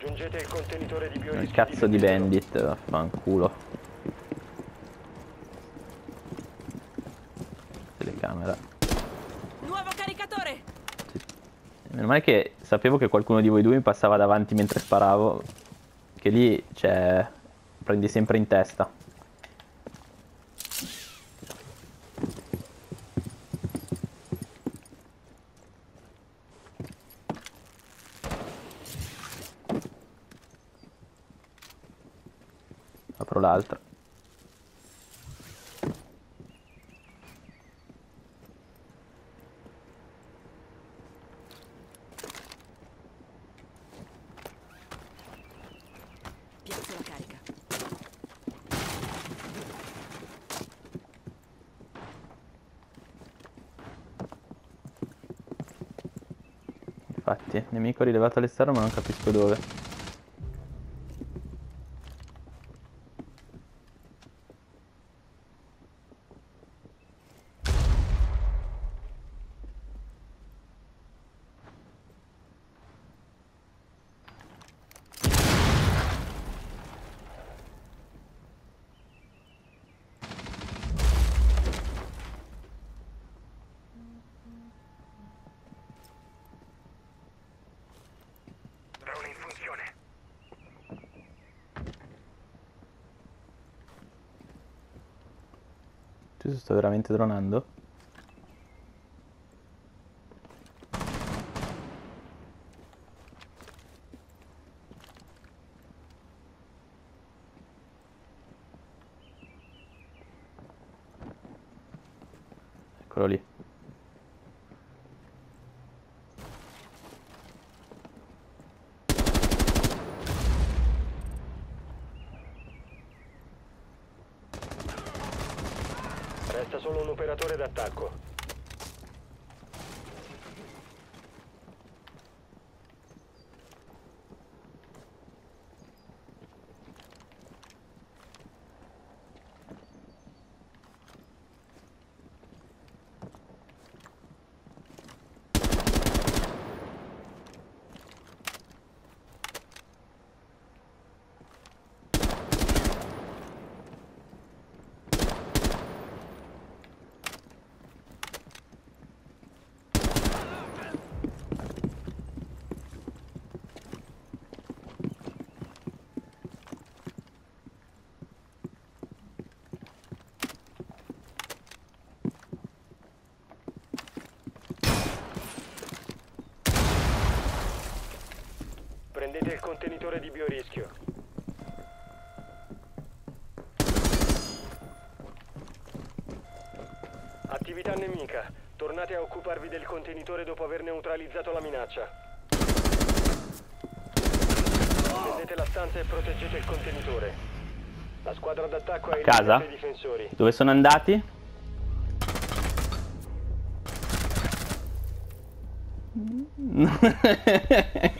Raggiungete il contenitore di biorischio. Il cazzo di difendetelo. bandit, fanculo. Telecamera. Nuovo caricatore! Meno male che sapevo che qualcuno di voi due mi passava davanti mentre sparavo. Che lì, cioè, prendi sempre in testa. Apro l'altra. Piazzo. Infatti, nemico rilevato all'esterno ma non capisco dove. Tu sto veramente dronando? Eccolo lì. Resta solo un operatore d'attacco. Prendete il contenitore di biorischio. Attività nemica. Tornate a occuparvi del contenitore dopo aver neutralizzato la minaccia. Prendete la stanza e proteggete il contenitore. La squadra d'attacco è casa? i difensori. Dove sono andati?